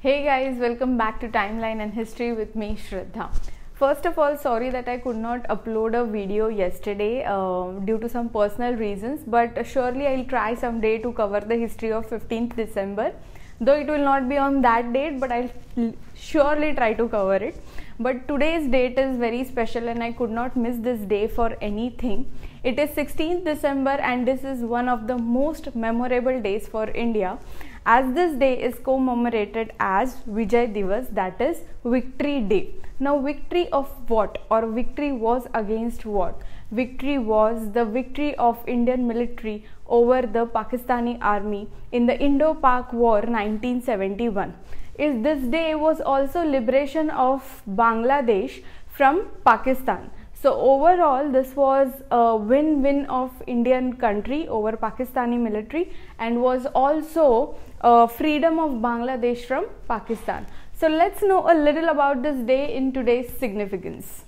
Hey guys, welcome back to Timeline and History with me, Shraddha. First of all, sorry that I could not upload a video yesterday uh, due to some personal reasons, but surely I'll try someday to cover the history of 15th December. Though it will not be on that date, but I'll surely try to cover it. But today's date is very special and I could not miss this day for anything. It is 16th December and this is one of the most memorable days for India as this day is commemorated as Vijay Diwas that is victory day. Now victory of what or victory was against what? Victory was the victory of Indian military over the Pakistani army in the Indo-Pak War 1971. Is this day was also liberation of Bangladesh from Pakistan. So overall, this was a win-win of Indian country over Pakistani military and was also freedom of Bangladesh from Pakistan. So let's know a little about this day in today's significance.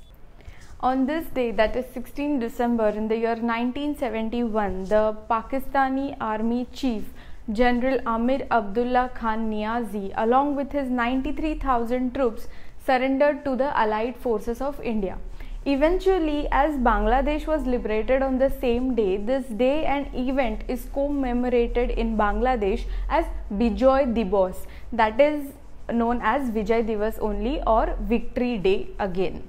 On this day, that is 16 December in the year 1971, the Pakistani army chief General Amir Abdullah Khan Niazi along with his 93,000 troops surrendered to the allied forces of India. Eventually, as Bangladesh was liberated on the same day, this day and event is commemorated in Bangladesh as Bijoy Divas, that is known as Vijay Diwas only or Victory Day again.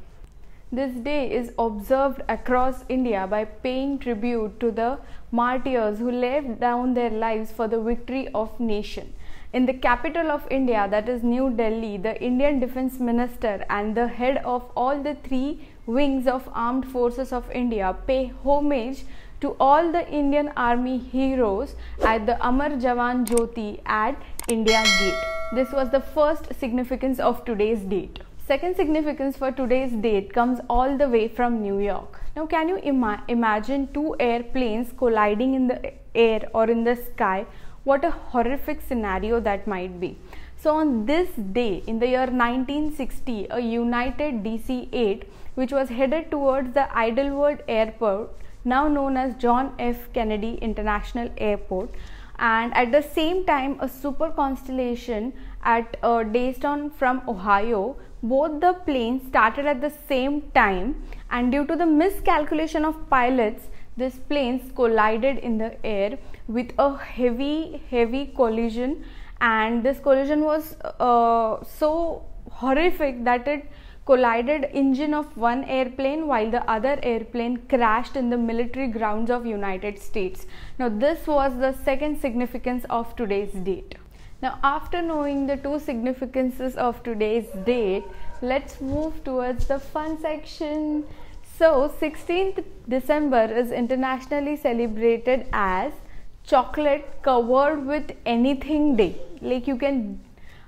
This day is observed across India by paying tribute to the martyrs who laid down their lives for the victory of nation. In the capital of India, that is New Delhi, the Indian Defence Minister and the head of all the three wings of armed forces of India pay homage to all the Indian Army heroes at the Amar Jawan Jyoti at India Gate. This was the first significance of today's date. Second significance for today's date comes all the way from New York. Now, can you ima imagine two airplanes colliding in the air or in the sky what a horrific scenario that might be. So, on this day in the year 1960, a United DC 8 which was headed towards the Idlewild Airport, now known as John F. Kennedy International Airport, and at the same time, a super constellation at uh, Dayton from Ohio. Both the planes started at the same time, and due to the miscalculation of pilots, these planes collided in the air with a heavy heavy collision and this collision was uh, so horrific that it collided engine of one airplane while the other airplane crashed in the military grounds of United States. Now this was the second significance of today's date. Now after knowing the two significances of today's date, let's move towards the fun section. So 16th December is internationally celebrated as chocolate covered with anything day. Like you can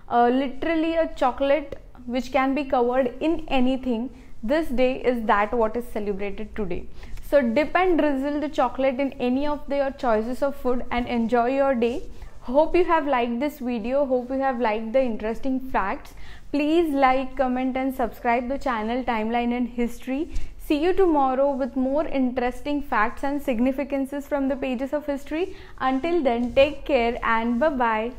uh, literally a chocolate which can be covered in anything this day is that what is celebrated today. So dip and drizzle the chocolate in any of your choices of food and enjoy your day. Hope you have liked this video. Hope you have liked the interesting facts. Please like comment and subscribe the channel timeline and history See you tomorrow with more interesting facts and significances from the pages of history. Until then, take care and bye bye.